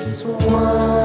just one.